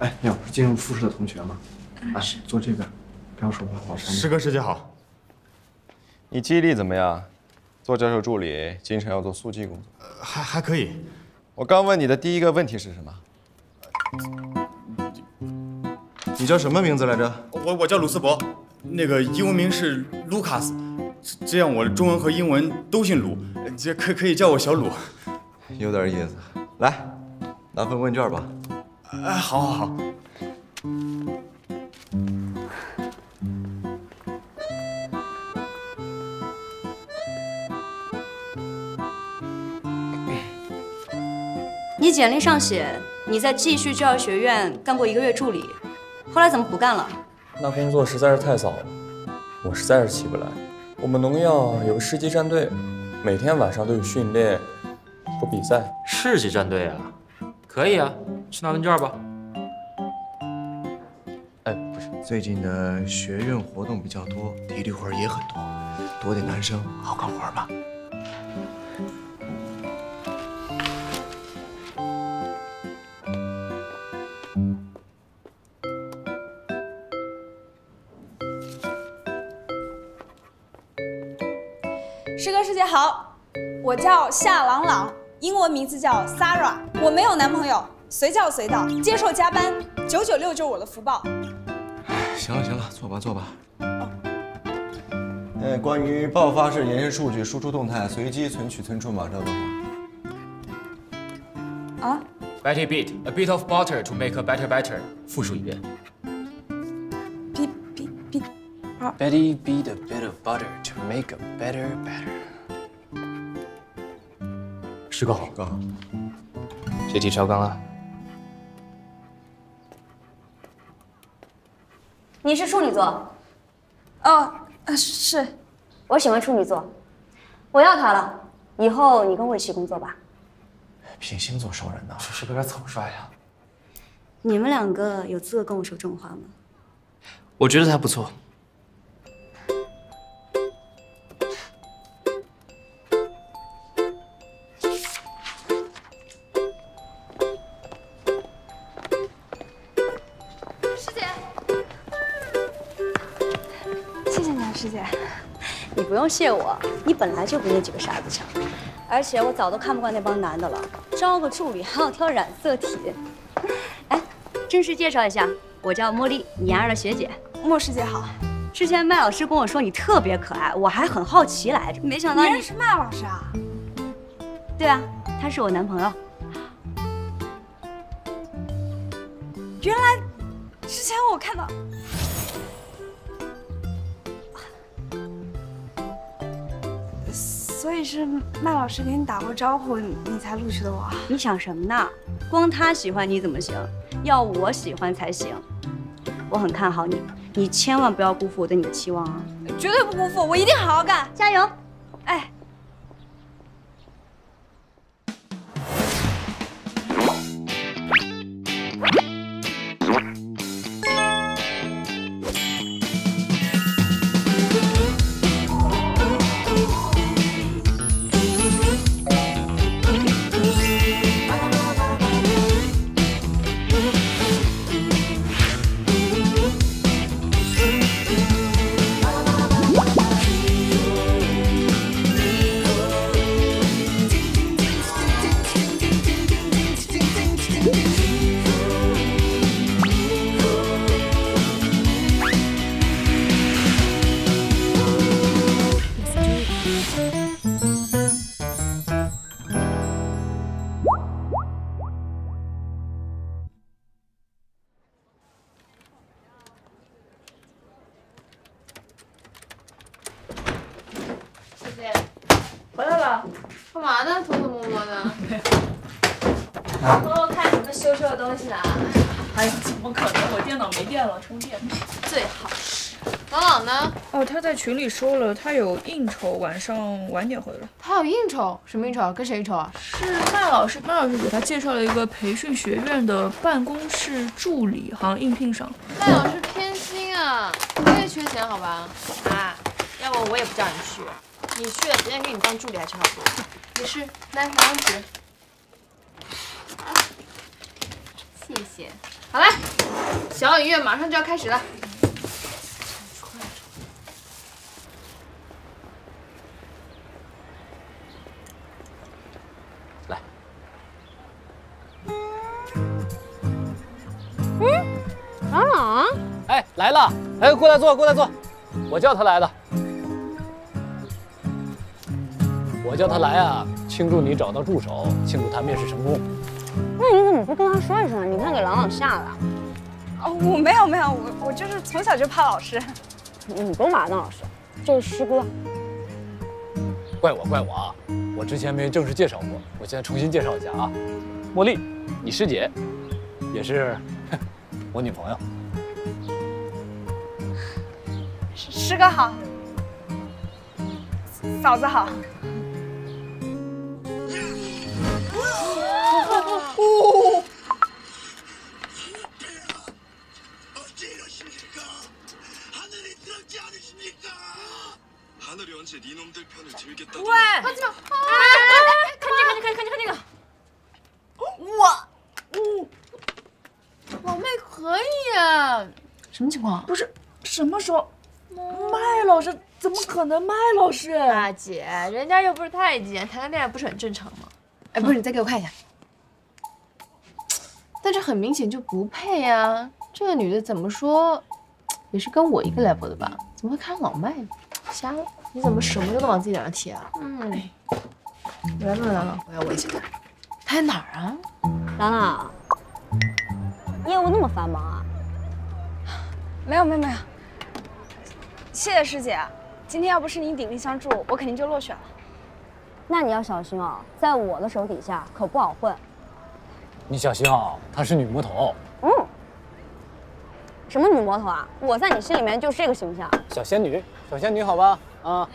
哎，你好，是进入复试的同学吗？啊，坐这边，不要说话，老师。师哥师姐好。你记忆力怎么样？做教授助理，经常要做速记工作。还还可以。我刚问你的第一个问题是什么？你叫什么名字来着？我我叫鲁斯博，那个英文名是卢卡斯，这样我中文和英文都姓鲁，这可可以叫我小鲁。有点意思。来，拿份问卷吧。哎，好，好，好。你简历上写你在继续教育学院干过一个月助理，后来怎么不干了？那工作实在是太早了，我实在是起不来。我们农药有个市级战队，每天晚上都有训练和比赛。市级战队啊，可以啊，去拿问卷吧。哎，不是，最近的学院活动比较多，体力活也很多，多点男生好干活吧。师哥师姐好，我叫夏朗朗，英文名字叫 Sarah，我没有男朋友，随叫随到，接受加班，九九六就是我的福报。行了行了，坐吧坐吧。呃，关于爆发式延伸数据输出动态随机存取存储码知道多少？啊？Betty beat a bit of butter to make a better better。复述一遍。B B B。Betty beat a bit of butter to make a better better。师哥好，哥好。这题超纲了。你是处女座？哦，呃是。我喜欢处女座，我要他了。以后你跟我一起工作吧。凭星座收人呢？是不是有点草率呀？你们两个有资格跟我说这种话吗？我觉得他不错。你不用谢我，你本来就比那几个傻子强。而且我早都看不惯那帮男的了，招个助理还要挑染色体。哎，正式介绍一下，我叫茉莉，你丫的学姐。莫师姐好。之前麦老师跟我说你特别可爱，我还很好奇来着，没想到你认识麦老师啊？对啊，他是我男朋友。原来之前我看到，所以是麦老师给你打过招呼，你才录取的我。你想什么呢？光他喜欢你怎么行？要我喜欢才行。我很看好你，你千万不要辜负我对你的期望啊！绝对不辜负，我一定好好干，加油！哎。在群里说了，他有应酬，晚上晚点回来。他有应酬？什么应酬？跟谁应酬啊？是麦老师，麦老师给他介绍了一个培训学院的办公室助理，好像应聘上。麦老师偏心啊，我也缺钱，好吧？啊，要不我也不叫你去，你去了，别人给你当助理还差不多。没事，来拿张纸。谢谢。好了，小影乐马上就要开始了。朗朗，哎，来了！哎，过来坐，过来坐。我叫他来的。我叫他来啊，庆祝你找到助手，庆祝他面试成功。那你怎么不跟他说一声？你看给朗朗吓的。哦，我没有没有，我我就是从小就怕老师。你都把他当老师，这是师哥。怪我，怪我啊！我之前没正式介绍过，我现在重新介绍一下啊。茉莉，你师姐，也是我女朋友。师哥好，嫂子好。喂，看这个，看这个，看这个。哇，嗯，老妹可以啊。什么情况？不是什么时候？麦老师怎么可能？麦老师，大姐，人家又不是太监，谈个恋爱不是很正常吗？哎，不是，你再给我看一下。但这很明显就不配呀！这个女的怎么说，也是跟我一个 level 的吧？怎么会看老麦呢？瞎了！你怎么什么都往自己脸上贴啊？嗯，我来问问朗朗，我要我一起看。他在哪儿啊？朗朗，业务那么繁忙啊？没有没有没有，谢谢师姐。今天要不是你鼎力相助，我肯定就落选了。那你要小心哦，在我的手底下可不好混。你小心哦，她是女魔头。嗯，什么女魔头啊？我在你心里面就是这个形象。小仙女，小仙女，好吧？啊。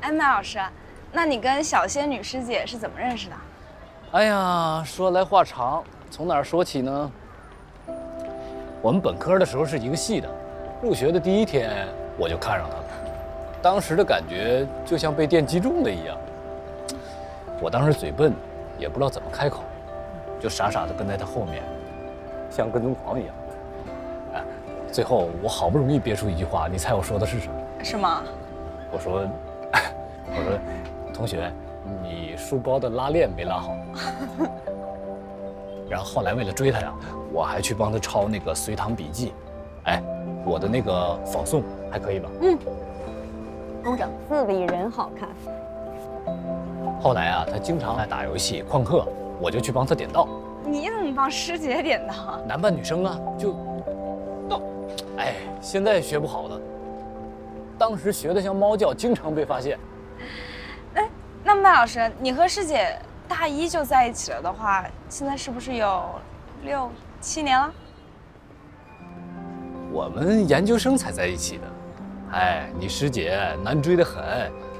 哎，麦老师，那你跟小仙女师姐是怎么认识的？哎呀，说来话长，从哪儿说起呢？我们本科的时候是一个系的，入学的第一天我就看上她了，当时的感觉就像被电击中了一样。我当时嘴笨，也不知道怎么开口，就傻傻的跟在她后面，像跟踪狂一样。哎，最后我好不容易憋出一句话，你猜我说的是什么？是吗？我说，我说，同学，你书包的拉链没拉好。然后后来为了追他呀，我还去帮他抄那个随堂笔记。哎，我的那个仿宋还可以吧？嗯，工整，字比人好看。后来啊，他经常爱打游戏旷课，我就去帮他点到。你怎么帮师姐点的？男扮女生啊，就到。哎，现在学不好了，当时学的像猫叫，经常被发现。哎，那麦老师，你和师姐大一就在一起了的话，现在是不是有六七年了？我们研究生才在一起的。哎，你师姐难追得很，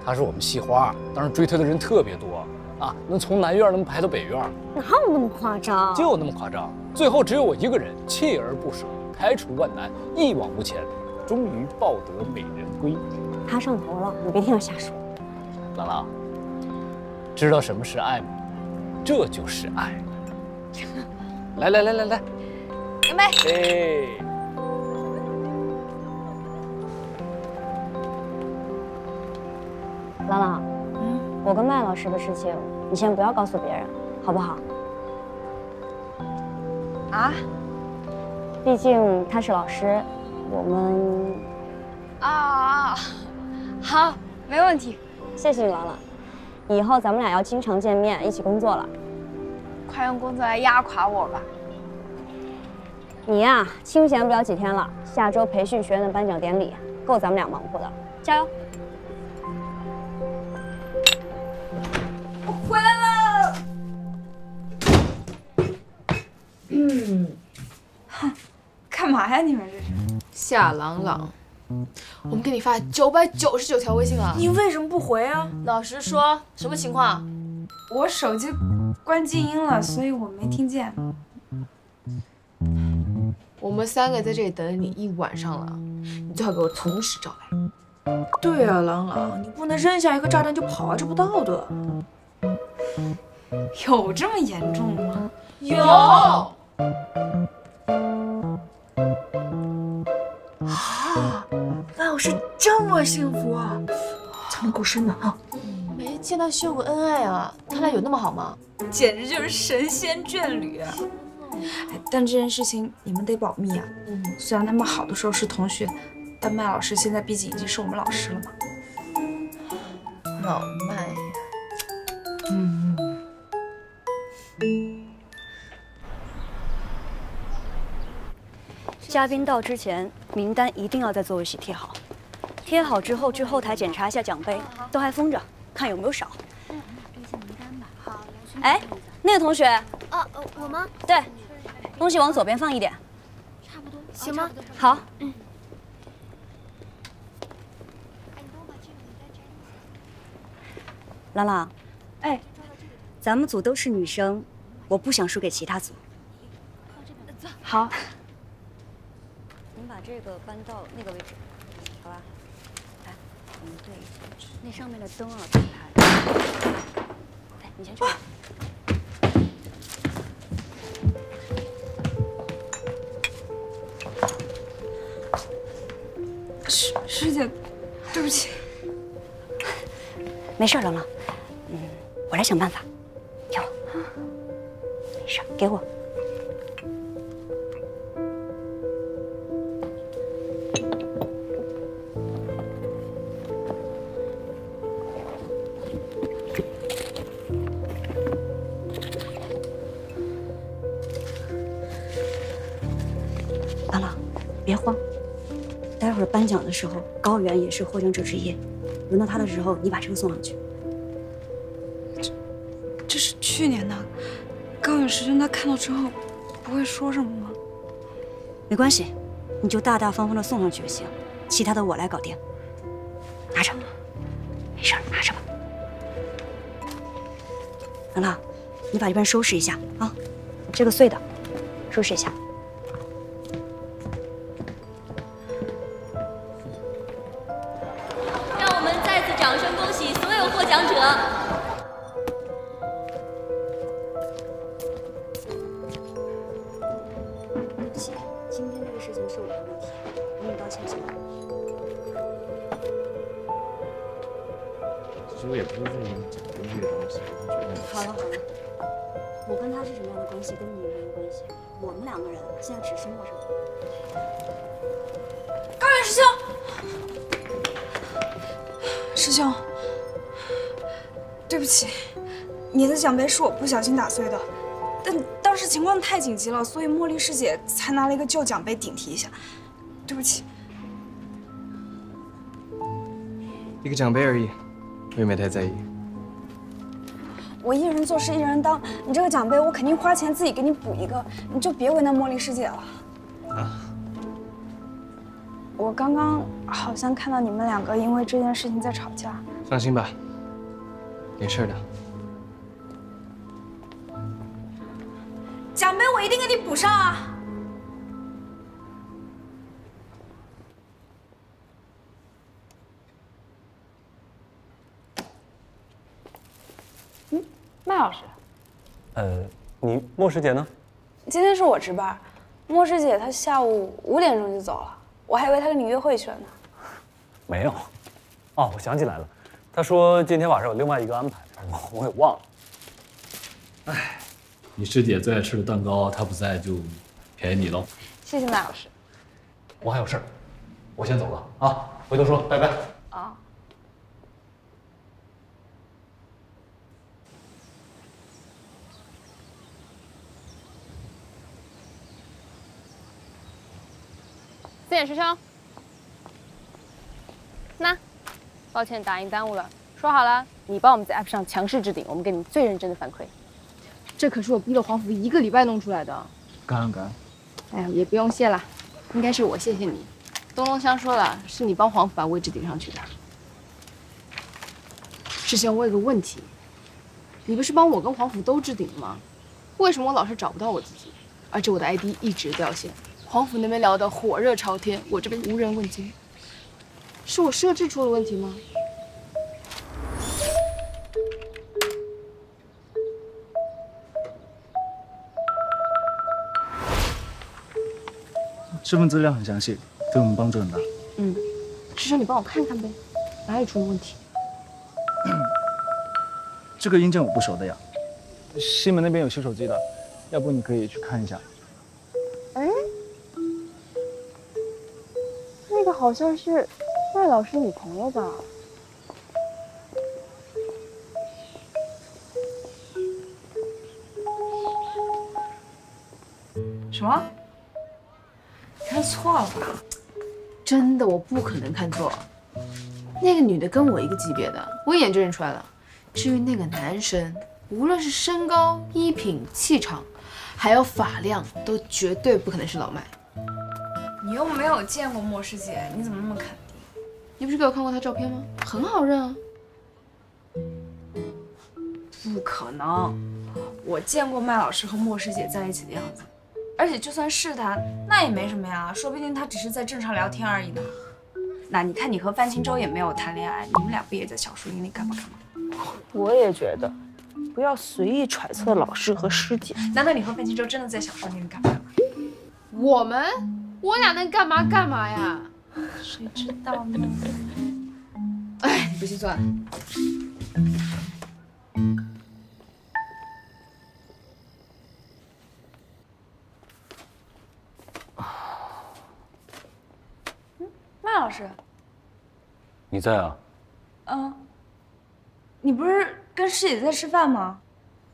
她是我们系花，当时追她的人特别多啊，能从南院能排到北院。哪有那么夸张？就那么夸张。最后只有我一个人锲而不舍，排除万难，一往无前，终于抱得美人归。他上头了，你别听他瞎说。朗朗，知道什么是爱吗？这就是爱。来来来来来，干杯！哎。朗朗，嗯，我跟麦老师的事情，你先不要告诉别人，好不好？啊？毕竟他是老师，我们啊啊，好，没问题。谢谢你，朗朗。以后咱们俩要经常见面，一起工作了。快用工作来压垮我吧。你呀，清闲不了几天了。下周培训学院的颁奖典礼，够咱们俩忙活的。加油！我回来了。嗯，哼，干嘛呀？你们这是？夏朗朗，我们给你发九百九十九条微信了，你为什么不回啊？老实说，什么情况？我手机关静音了，所以我没听见。我们三个在这里等了你一晚上了，你最好给我同时找来。对啊，朗朗，你不能扔下一个炸弹就跑啊，这不道德。有这么严重吗？有。么幸福啊！咱们够深的啊。没见他秀过恩爱啊，他俩有那么好吗？简直就是神仙眷侣啊！哎，但这件事情你们得保密啊。嗯，虽然他们好的时候是同学，但麦老师现在毕竟已经是我们老师了嘛。老麦呀，嗯。嘉宾到之前，名单一定要在座位席贴好。贴好之后，去后台检查一下奖杯，都还封着，看有没有少。哎，那个同学，啊，我吗？对，东西往左边放一点。差不多，行吗？好。嗯。朗朗，哎，咱们组都是女生，我不想输给其他组。好。你把这个搬到那个位置，对，那上面的灯啊，别开。来，你先去。师师姐，对不起。没事，冷冷。嗯，我来想办法。有。没事，给我。也是获奖者之一。轮到他的时候，你把这个送上去。这是去年的，高远师兄他看到之后，不会说什么吗？没关系，你就大大方方的送上去就行，其他的我来搞定。拿着，没事，拿着吧。朗朗，你把这边收拾一下啊，这个碎的，收拾一下。不小心打碎的，但当时情况太紧急了，所以茉莉师姐才拿了一个旧奖杯顶替一下，对不起。一个奖杯而已，我也没太在意。我一人做事一人当，你这个奖杯我肯定花钱自己给你补一个，你就别为难茉莉师姐了。啊。我刚刚好像看到你们两个因为这件事情在吵架。放心吧，没事的。一定给你补上啊！嗯，麦老师，呃，你莫师姐呢？今天是我值班，莫师姐她下午五点钟就走了，我还以为她跟你约会去了呢。没有。哦，我想起来了，她说今天晚上有另外一个安排，我我给忘了。哎，你师姐最爱吃的蛋糕，她不在就便宜你喽。谢谢马老师。我还有事儿，我先走了啊，回头说，拜拜。啊。四眼师兄，那，抱歉打印耽误了。说好了，你帮我们在 App 上强势置顶，我们给你最认真的反馈。这可是我逼了黄甫一个礼拜弄出来的。感恩感恩。哎呀，也不用谢了，应该是我谢谢你。东东香说了，是你帮黄甫把位置顶上去的。师兄，我有个问题，你不是帮我跟黄甫都置顶了吗？为什么我老是找不到我自己，而且我的 ID 一直掉线？黄甫那边聊得火热朝天，我这边无人问津，是我设置出了问题吗？身份资料很详细，对我们帮助很大。嗯，至少你帮我看看呗，哪里出了问题？这个硬件我不熟的呀。西门那边有修手机的，要不你可以去看一下。哎，那个好像是麦老师女朋友吧？什么？看错了吧？真的，我不可能看错。那个女的跟我一个级别的，我一眼就认出来了。至于那个男生，无论是身高、衣品、气场，还有发量，都绝对不可能是老麦。你又没有见过莫师姐，你怎么那么肯定？你不是给我看过她照片吗？很好认啊。不可能，我见过麦老师和莫师姐在一起的样子，而且就算是他，那也没什么呀，说不定他只是在正常聊天而已呢。那你看，你和范青州也没有谈恋爱，你们俩不也在小树林里干嘛干嘛？我也觉得，不要随意揣测老师和师姐。难道你和范青州真的在小树林里干嘛干嘛？我们，我俩能干嘛干嘛呀？谁知道呢？哎，你不去算了。你在啊？嗯，你不是跟师姐在吃饭吗？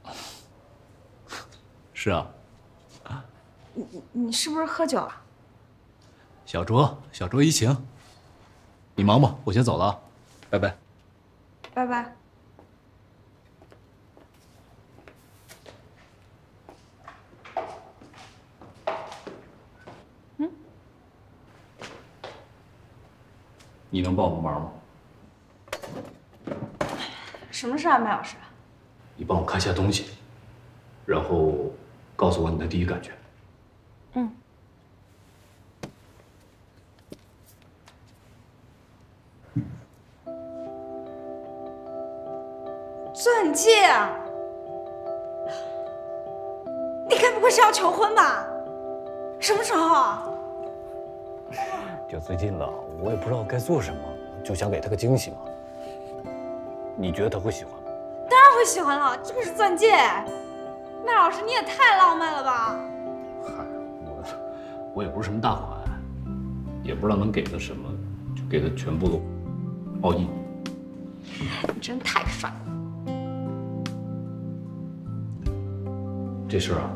是啊，你你你是不是喝酒了？小卓，小卓怡情。你忙吧，我先走了啊，拜拜。拜拜。你能帮我忙吗？什么事啊，麦老师？你帮我看一下东西，然后告诉我你的第一感觉。嗯。钻戒啊！你该不会是要求婚吧？什么时候啊？就最近了，我也不知道该做什么，就想给他个惊喜嘛。你觉得他会喜欢吗？当然会喜欢了，这可是钻戒。麦老师，你也太浪漫了吧！嗨我我也不是什么大款，也不知道能给他什么，就给他全部都 all in。你真太帅了。这事儿啊，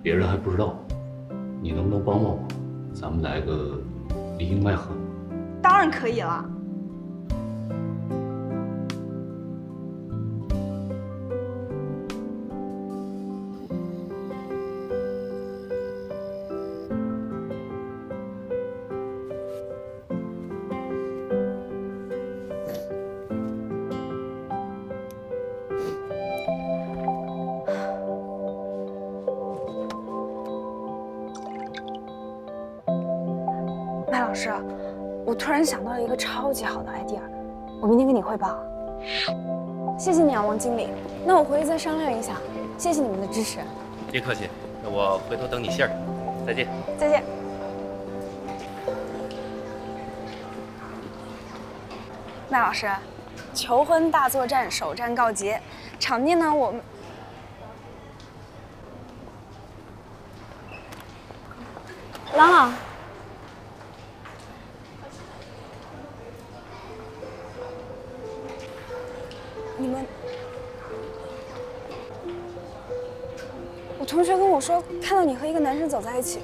别人还不知道，你能不能帮帮我？咱们来个里应外合。当然可以了。了一个超级好的 idea，我明天跟你汇报。谢谢你啊，王经理。那我回去再商量一下。谢谢你们的支持。别客气，那我回头等你信儿。再见。再见。麦老师，求婚大作战首战告捷，场面呢我们。朗朗，你们，我同学跟我说看到你和一个男生走在一起，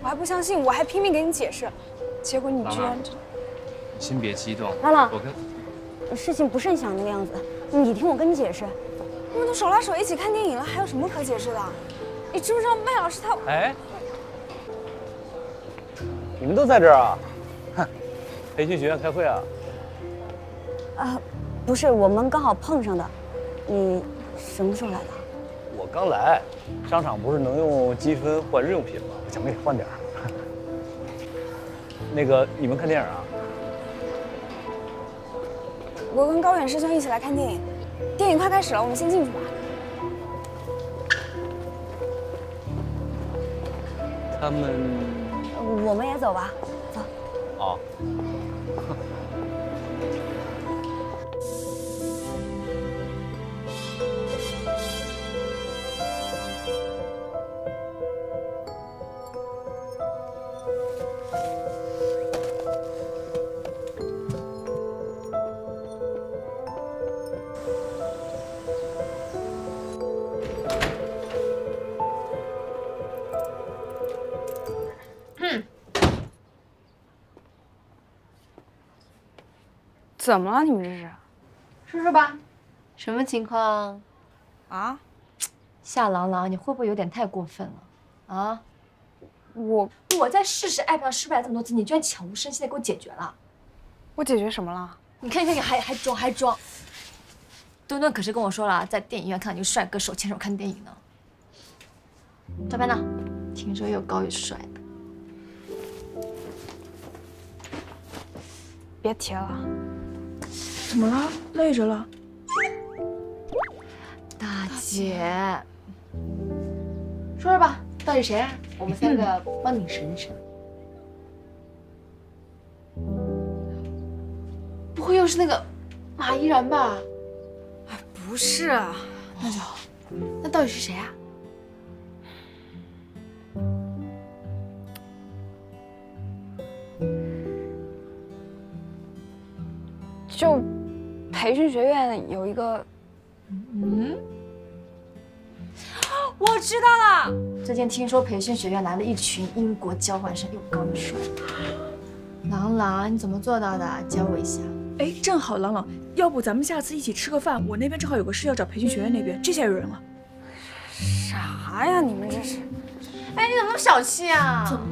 我还不相信，我还拼命给你解释，结果你居然你……先别激动，妈妈我跟事情不是你想那个样子，你听我跟你解释。你们都手拉手一起看电影了，还有什么可解释的？你知不知道麦老师他……哎，你们都在这儿啊？哼，培训学院开会啊？啊，不是，我们刚好碰上的。你什么时候来的？我刚来，商场不是能用积分换日用品吗？我想给你换点儿。那个，你们看电影啊？我跟高远师兄一起来看电影，电影快开始了，我们先进去吧。他们我们也走吧，走。哦。怎么了？你们这是？说说吧，什么情况？啊？夏朗朗，你会不会有点太过分了？啊？我我在试试爱上失败这么多次，你居然悄无声息的给我解决了？我解决什么了？你看，你看，你还还装还装。墩墩可是跟我说了，在电影院看到一个帅哥手牵手看电影呢。照片呢？听说又高又帅的。别提了。怎么了？累着了？大姐，说说吧，到底谁啊？我们三个帮你审审。不会又是那个马依然吧？哎不是，啊那就好。那到底是谁啊？就培训学院有一个，嗯，我知道了。最近听说培训学院来了一群英国交换生，又高又帅。朗朗，你怎么做到的？教我一下。哎，正好，朗朗，要不咱们下次一起吃个饭？我那边正好有个事要找培训学院那边，这下有人了。啥呀？你们这是？哎，你怎么那么小气啊？怎么？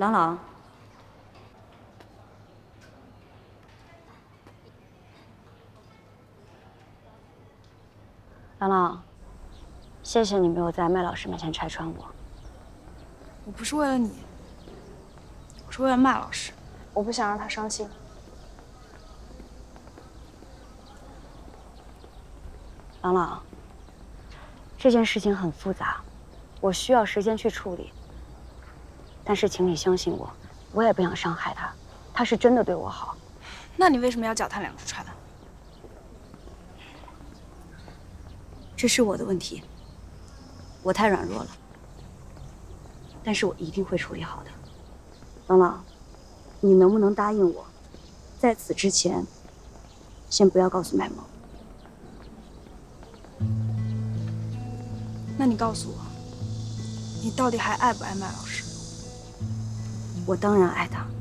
朗朗，朗朗，谢谢你没有在麦老师面前拆穿我。我不是为了你，我是为了麦老师，我不想让他伤心。朗朗，这件事情很复杂，我需要时间去处理。但是，请你相信我，我也不想伤害他，他是真的对我好。那你为什么要脚踏两只船？这是我的问题，我太软弱了。但是我一定会处理好的。朗朗，你能不能答应我，在此之前，先不要告诉麦萌？那你告诉我，你到底还爱不爱麦老师？我当然爱他。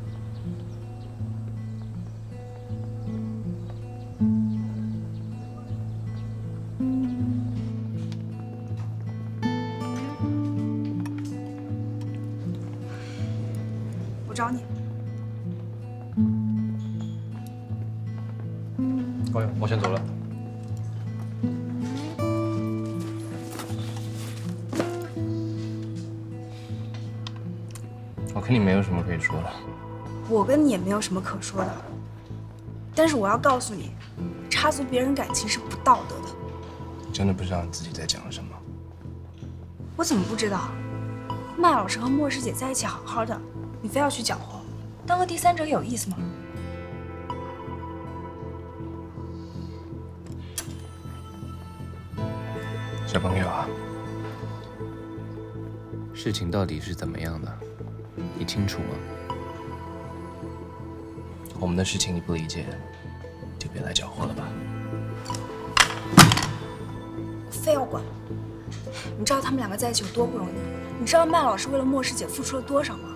说的。我跟你也没有什么可说的，但是我要告诉你，插足别人感情是不道德的。真的不知道你自己在讲什么。我怎么不知道？麦老师和莫师姐在一起好好的，你非要去搅和，当个第三者有意思吗？小朋友啊，事情到底是怎么样的？你清楚吗？我们的事情你不理解，就别来搅和了吧。非要管？你知道他们两个在一起有多不容易吗？你知道麦老师为了莫师姐付出了多少吗？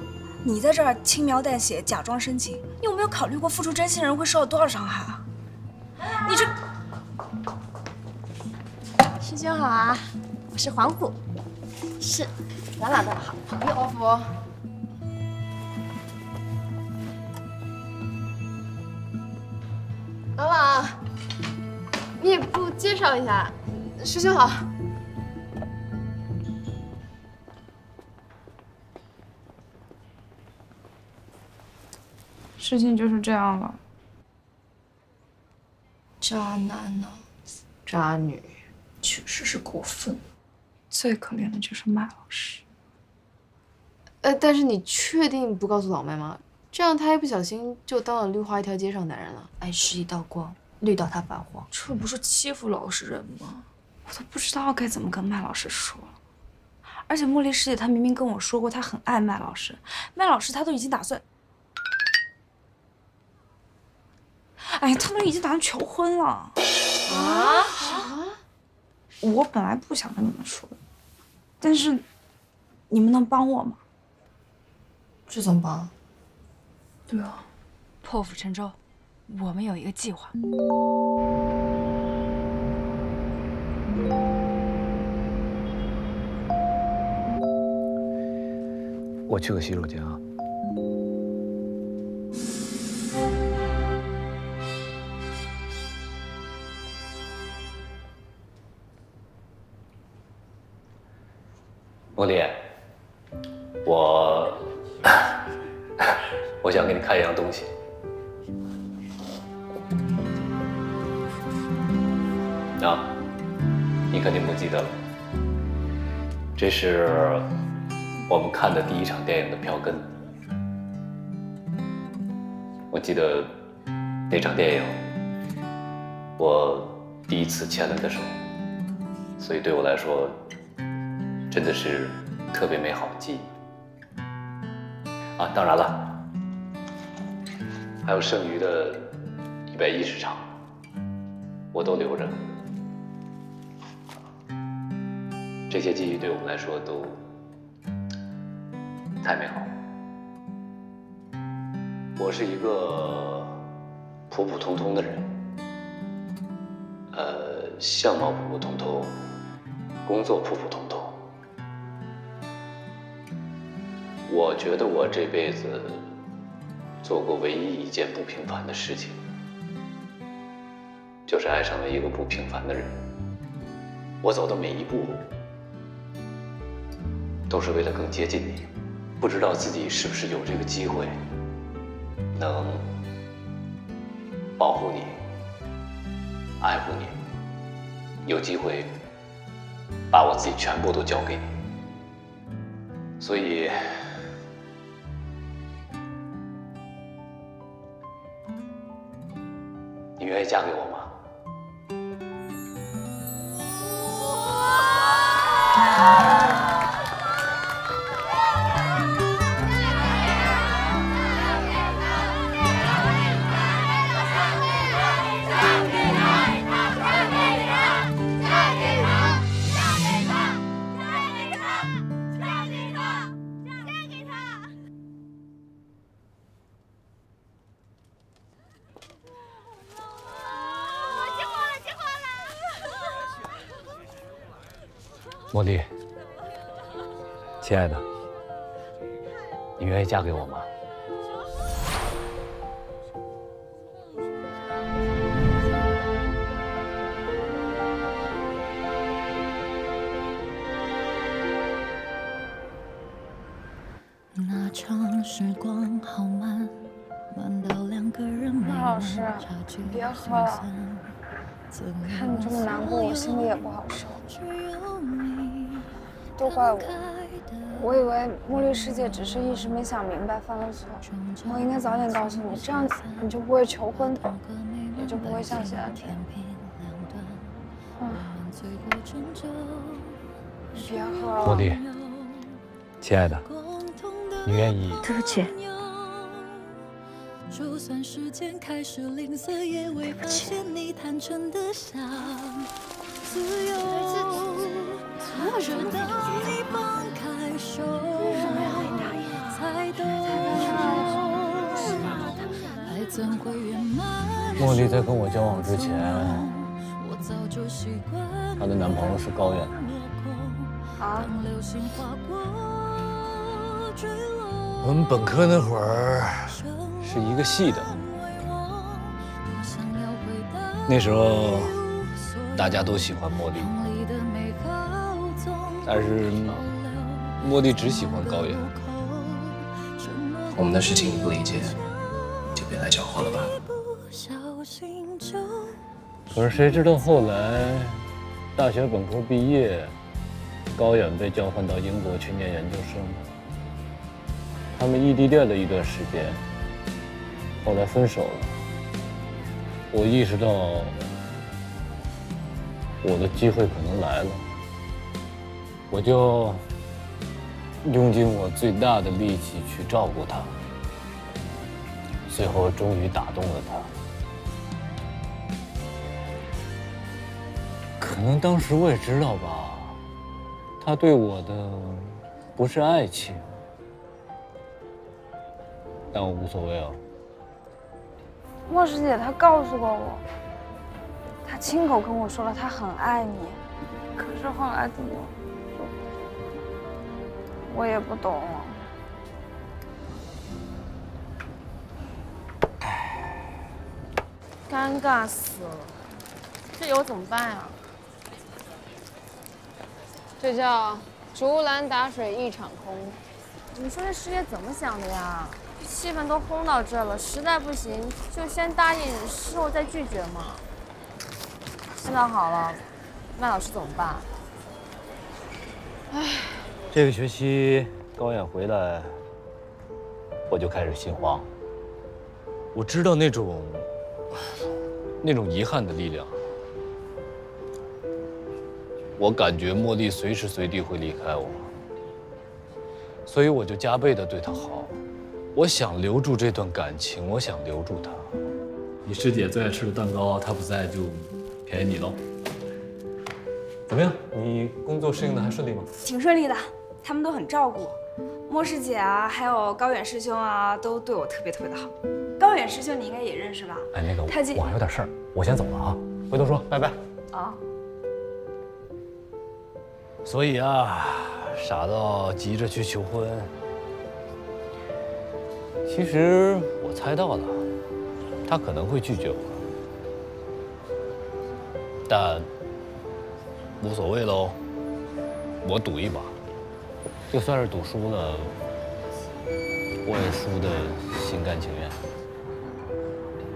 你在这儿轻描淡写，假装深情，你有没有考虑过付出真心的人会受到多少伤害啊？你这……师兄好啊，我是黄甫，是朗朗的好朋友。伯父。介绍一下，师兄好。事情就是这样了。渣男呢？渣女，确实是过分。最可怜的就是麦老师。呃，但是你确定不告诉老麦吗？这样他一不小心就当了绿化一条街上男人了。爱是一道光，绿到他发慌。这不是欺负老实人吗？我都不知道该怎么跟麦老师说了。而且茉莉师姐她明明跟我说过，她很爱麦老师，麦老师他都已经打算……哎呀，他们已经打算求婚了。啊？我本来不想跟你们说的，但是你们能帮我吗？这怎么帮？对啊，破釜沉舟，我们有一个计划。我去个洗手间啊。茉莉，我 我想给你看一样东西。啊，你肯定不记得了。这是我们看的第一场电影的票根。我记得那场电影，我第一次牵了的手，所以对我来说，真的是特别美好的记忆。啊，当然了，还有剩余的一百一十场，我都留着。这些记忆对我们来说都太美好。我是一个普普通通的人，呃，相貌普普通通，工作普普通通。我觉得我这辈子做过唯一一件不平凡的事情，就是爱上了一个不平凡的人。我走的每一步。都是为了更接近你，不知道自己是不是有这个机会，能保护你、爱护你，有机会把我自己全部都交给你。所以，你愿意嫁给我吗？茉莉，亲爱的，你愿意嫁给我吗？怪我，我以为茉莉世界只是一时没想明白犯了错，我应该早点告诉你，这样你就不会求婚的，也就不会像现在这样。唉你别喝了。茉莉，亲爱的，你愿意？对不起。就算时间开始吝啬，也未发现你单纯的像自由。茉莉在跟我交往之前，她的男朋友是高远。啊？我们本科那会儿是一个系的，那时候大家都喜欢茉莉，但是莫莉只喜欢高远。我们的事情你不理解，就别来搅和了吧。可是谁知道后来大学本科毕业，高远被交换到英国去念研究生。他们异地恋了一段时间，后来分手了。我意识到我的机会可能来了，我就用尽我最大的力气去照顾她，最后终于打动了她。可能当时我也知道吧，他对我的不是爱情，但我无所谓啊。莫师姐她告诉过我，她亲口跟我说了她很爱你，可是后来怎么，我也不懂了。尴尬死了，这以后怎么办呀？这叫竹篮打水一场空。你说这师爷怎么想的呀？气氛都烘到这了，实在不行就先答应，事后再拒绝嘛。现在好了，麦老师怎么办？唉，这个学期高远回来，我就开始心慌。我知道那种那种遗憾的力量，我感觉茉莉随时随地会离开我，所以我就加倍的对她好。我想留住这段感情，我想留住她。你师姐最爱吃的蛋糕，她不在就便宜你喽。怎么样？你工作适应的还顺利吗？挺顺利的，他们都很照顾我。莫师姐啊，还有高远师兄啊，都对我特别特别的好。高远师兄你应该也认识吧？哎，那个我还有点事儿，我先走了啊，回头说，拜拜。啊，所以啊，傻到急着去求婚。其实我猜到了，他可能会拒绝我，但无所谓喽。我赌一把，就算是赌输了，我也输的心甘情愿。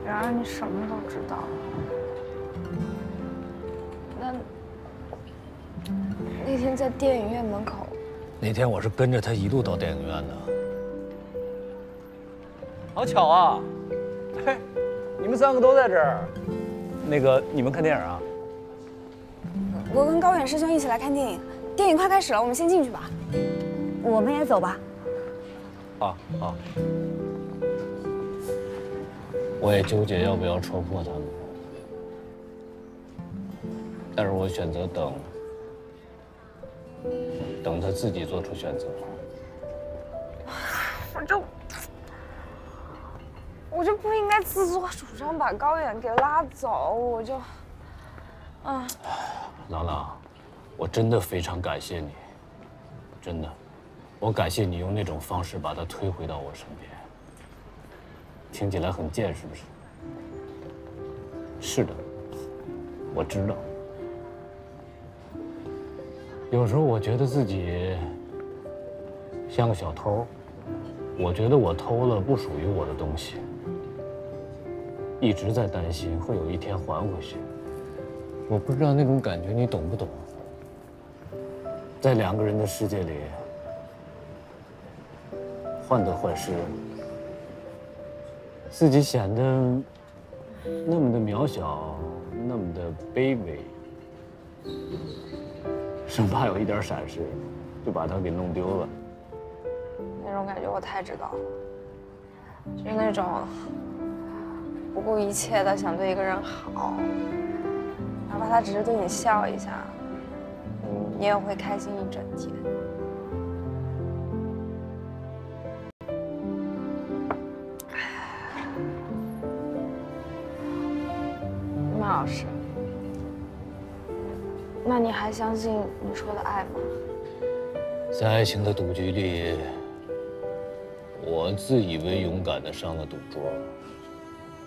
然而你什么都知道。那那天在电影院门口，那天我是跟着他一路到电影院的。好巧啊！嘿，你们三个都在这儿。那个，你们看电影啊？我跟高远师兄一起来看电影，电影快开始了，我们先进去吧。我们也走吧。啊啊！我也纠结要不要戳破他们，但是我选择等，等他自己做出选择。我就我就不应该自作主张把高远给拉走，我就，啊，朗朗，我真的非常感谢你，真的，我感谢你用那种方式把他推回到我身边。听起来很贱，是不是？是的，我知道。有时候我觉得自己像个小偷，我觉得我偷了不属于我的东西，一直在担心会有一天还回去。我不知道那种感觉你懂不懂？在两个人的世界里，患得患失。自己显得那么的渺小，那么的卑微，生怕有一点闪失，就把它给弄丢了。那种感觉我太知道了，就是那种不顾一切的想对一个人好，哪怕他只是对你笑一下，你也会开心一整天。还相信你说的爱吗？在爱情的赌局里，我自以为勇敢的上了赌桌，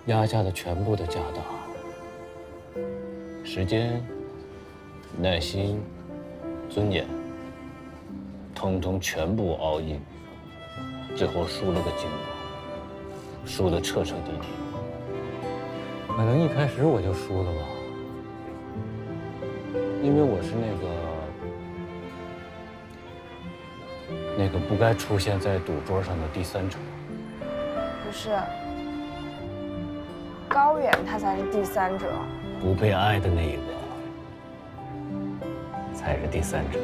压下了全部的家当，时间、耐心、尊严，通通全部 all in，最后输了个精光，输得彻彻底底。可能一开始我就输了吧，因为我是那个那个不该出现在赌桌上的第三者。不是，高远他才是第三者。不被爱的那一个，才是第三者。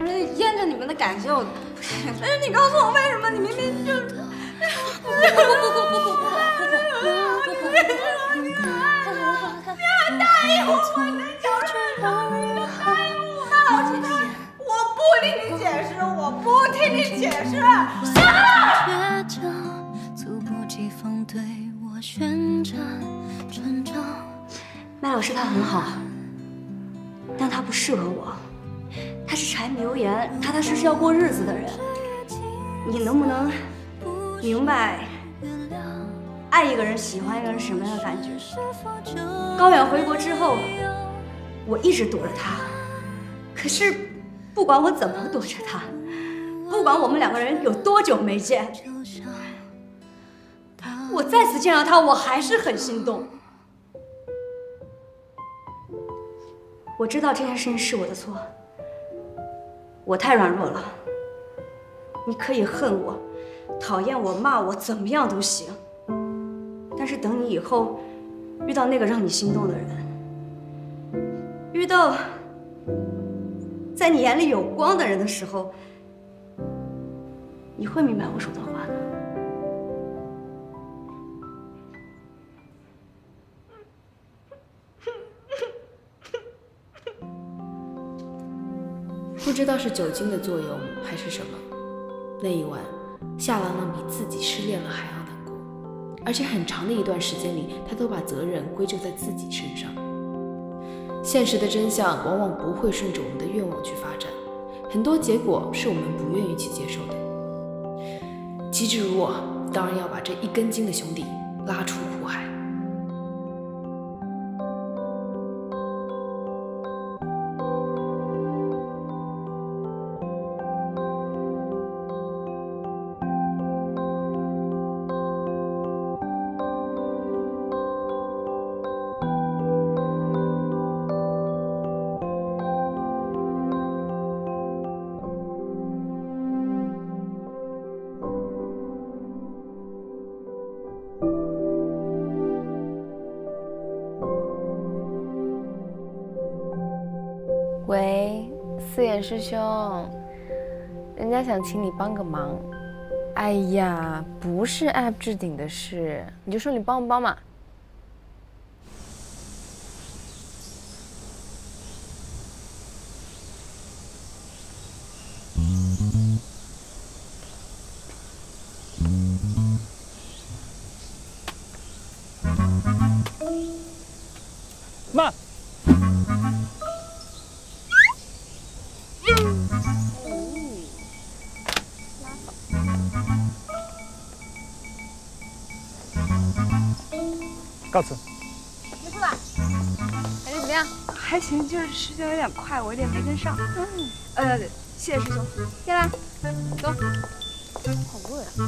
为验证你们的感谢，我但是你告诉我为什么？你明明就……不不不不不不不不不不！你还答应我，我能承认了。你答应我，那老师他，我不听你解释，我不听你解释，下来。倔强，猝不及防对我旋转成长。麦老师他很好，但他不适合我。他是柴米油盐，踏踏实实要过日子的人。你能不能明白，爱一个人、喜欢一个人什么样的感觉？高远回国之后，我一直躲着他，可是不管我怎么躲着他，不管我们两个人有多久没见，我再次见到他，我还是很心动。我知道这件事情是我的错。我太软弱了，你可以恨我、讨厌我、骂我，怎么样都行。但是等你以后遇到那个让你心动的人，遇到在你眼里有光的人的时候，你会明白我说的话的。不知道是酒精的作用还是什么，那一晚，夏朗朗比自己失恋了还要难过，而且很长的一段时间里，他都把责任归咎在自己身上。现实的真相往往不会顺着我们的愿望去发展，很多结果是我们不愿意去接受的。机智如我，当然要把这一根筋的兄弟拉出师兄，人家想请你帮个忙。哎呀，不是 App 置顶的事，你就说你帮不帮嘛。慢。告辞。结束了，感觉怎么样？还行，就是时间有点快，我有点没跟上。嗯，呃，谢谢师兄。进来，走。好饿呀。多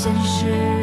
现实。